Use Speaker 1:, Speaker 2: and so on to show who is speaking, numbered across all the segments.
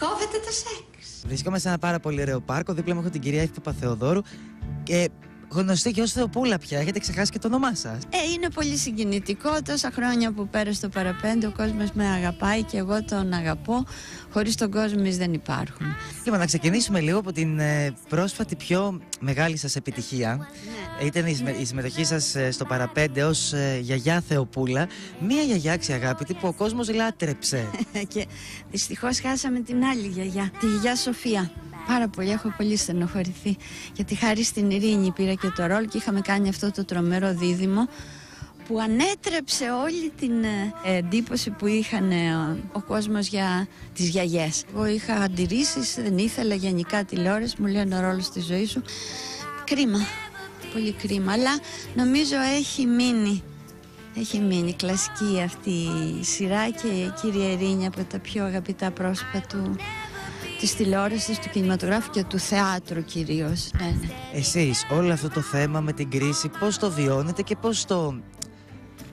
Speaker 1: κόβεται το σεξ.
Speaker 2: Βρισκόμαστε σε ένα πάρα πολύ ωραίο πάρκο. Δίπλα μου έχω την κυρία Εύη Παπαθεοδόρου. Και γνωστή και ως Θεοπούλα πια. Έχετε ξεχάσει και το όνομά σας.
Speaker 3: Ε, είναι πολύ συγκινητικό. Τόσα χρόνια που πέρασε στο παραπέντε, ο κόσμος με αγαπάει και εγώ τον αγαπώ. Χωρίς τον κόσμο εμείς δεν υπάρχουν.
Speaker 2: Λοιπόν, να ξεκινήσουμε λίγο από την ε, πρόσφατη πιο μεγάλη σας επιτυχία.
Speaker 3: Ναι.
Speaker 2: Ήταν η, συμμε- η συμμετοχή σας στο παραπέντε ως γιαγιά Θεοπούλα. Μία γιαγιά αξιαγάπητη που ο κόσμος λάτρεψε.
Speaker 3: και δυστυχώς χάσαμε την άλλη γιαγιά, τη γιαγιά Σοφία. Πάρα πολύ, έχω πολύ στενοχωρηθεί. Γιατί χάρη στην Ειρήνη πήρα και το ρόλο και είχαμε κάνει αυτό το τρομερό δίδυμο που ανέτρεψε όλη την ε, εντύπωση που είχαν ε, ο κόσμος για τις γιαγιές. Εγώ είχα αντιρρήσεις, δεν ήθελα γενικά τηλεόραση, μου λένε ο ρόλος της ζωής σου. Κρίμα, πολύ κρίμα, αλλά νομίζω έχει μείνει έχει μείνει κλασική αυτή η σειρά και η κυρία Ειρήνη από τα πιο αγαπητά πρόσωπα του, της τηλεόρασης, του κινηματογράφου και του θεάτρου κυρίως. Ναι, ναι.
Speaker 2: Εσείς όλο αυτό το θέμα με την κρίση πώς το βιώνετε και πώς το,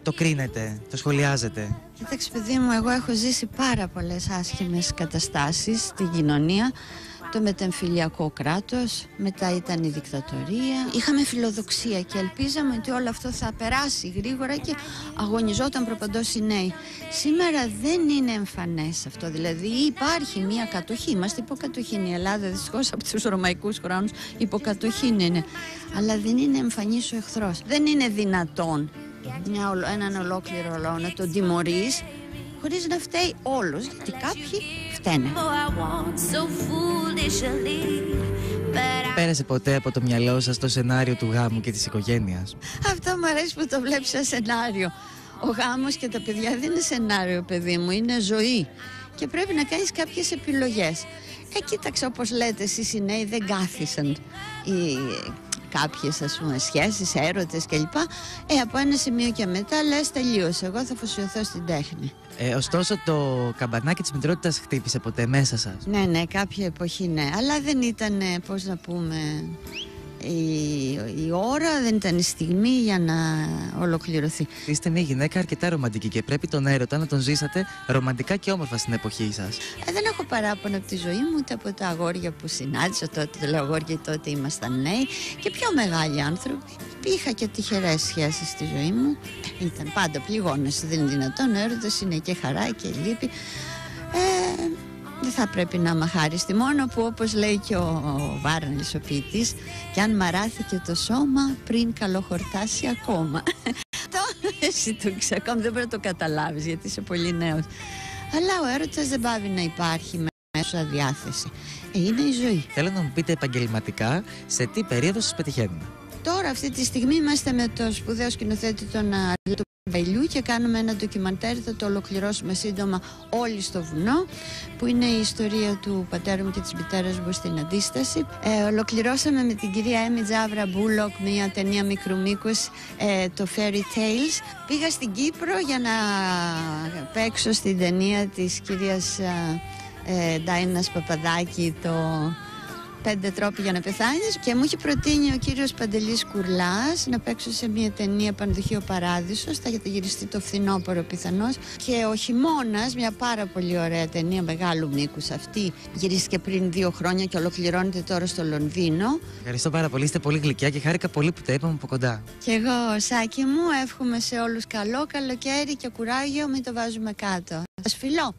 Speaker 2: το κρίνετε, το σχολιάζετε;
Speaker 3: Κοίταξε παιδί μου, εγώ έχω ζήσει πάρα πολλές άσχημες καταστάσεις στην κοινωνία. Το μετεμφυλιακό κράτος, μετά ήταν η δικτατορία. Είχαμε φιλοδοξία και ελπίζαμε ότι όλο αυτό θα περάσει γρήγορα και αγωνιζόταν προπαντός οι νέοι. Σήμερα δεν είναι εμφανές αυτό, δηλαδή υπάρχει μια κατοχή. Είμαστε υποκατοχή. Η Ελλάδα δυστυχώς από τους ρωμαϊκούς χρόνους υποκατοχή είναι. Αλλά δεν είναι εμφανής ο εχθρός. Δεν είναι δυνατόν μια, ολο- έναν ολόκληρο λαό να τον τιμωρείς χωρίς να φταίει όλος, γιατί κάποιοι φταίνε.
Speaker 4: Oh, I want so foolishly, but I
Speaker 2: Πέρασε ποτέ από το μυαλό σας το σενάριο του γάμου και της οικογένειας;
Speaker 3: Αυτό μου αρέσει που το βλέπεις σαν σενάριο. Ο γάμος και τα παιδιά δεν είναι σενάριο, παιδί μου, είναι ζωή. Και πρέπει να κάνεις κάποιες επιλογές. Ε, κοίταξε, όπως λέτε εσείς οι νέοι δεν κάθισαν οι, κάποιες ας πούμε σχέσεις, έρωτες κλπ. Ε, από ένα σημείο και μετά λες τελείωσε, εγώ θα αφοσιωθώ στην τέχνη.
Speaker 2: Ε, ωστόσο το καμπανάκι της μητρότητας χτύπησε ποτέ μέσα σας;
Speaker 3: Ναι, ναι, κάποια εποχή ναι. Αλλά δεν ήταν, ε, πώς να πούμε, η, η ώρα, δεν ήταν η στιγμή για να ολοκληρωθεί.
Speaker 2: Είστε μια γυναίκα αρκετά ρομαντική και πρέπει τον έρωτα να τον ζήσατε ρομαντικά και όμορφα στην εποχή σας.
Speaker 3: Ε, δεν έχω παράπονα από τη ζωή μου ούτε από τα αγόρια που συνάντησα τότε. Το λέω αγόρια τότε ήμασταν νέοι και πιο μεγάλοι άνθρωποι. Είχα και τυχερές σχέσεις στη ζωή μου. Ε, Ήταν πάντα πληγώνες. Δεν είναι δυνατόν. Ο έρωτα είναι και χαρά και λύπη. Ε, δεν θα πρέπει να είμαι αχάριστη. Μόνο που όπως λέει και ο, ο Βάρνελς ο ποιητής, και αν μαράθηκε το σώμα πριν καλοχορτάσει ακόμα. Το εσύ το ξέρεις, ακόμα δεν μπορεί να το καταλάβεις γιατί είσαι πολύ νέος. Αλλά ο έρωτας δεν πάβει να υπάρχει μέσα διάθεση. Ε, είναι η ζωή.
Speaker 2: Θέλω να μου πείτε επαγγελματικά σε τι περίοδο σας πετυχαίνουμε.
Speaker 3: Τώρα αυτή τη στιγμή είμαστε με το σπουδαίο σκηνοθέτη τον Αλέτο Μπελιού και κάνουμε ένα ντοκιμαντέρ, θα το ολοκληρώσουμε σύντομα όλοι στο βουνό που είναι η ιστορία του πατέρα μου και της μητέρας μου στην αντίσταση. Ε, ολοκληρώσαμε με την κυρία Έμι Τζάβρα Μπούλοκ μια ταινία μικρού μήκους, ε, το Fairy Tales. Πήγα στην Κύπρο για να παίξω στην ταινία της κυρίας ε, ε, Ντάινας Παπαδάκη το πέντε τρόποι για να πεθάνεις και μου είχε προτείνει ο κύριος Παντελής Κουρλάς να παίξω σε μια ταινία Πανδοχείο Παράδεισος. Θα γυριστεί το φθινόπωρο πιθανώς. Και ο χειμώνας, μια πάρα πολύ ωραία ταινία μεγάλου μήκους αυτή γυρίστηκε πριν δύο χρόνια και ολοκληρώνεται τώρα στο Λονδίνο.
Speaker 2: Ευχαριστώ πάρα πολύ, είστε πολύ γλυκιά και χάρηκα πολύ που τα είπαμε από κοντά.
Speaker 3: και εγώ Σάκη μου εύχομαι σε όλους καλό καλοκαίρι και κουράγιο μην το βάζουμε κάτω. Σας φιλώ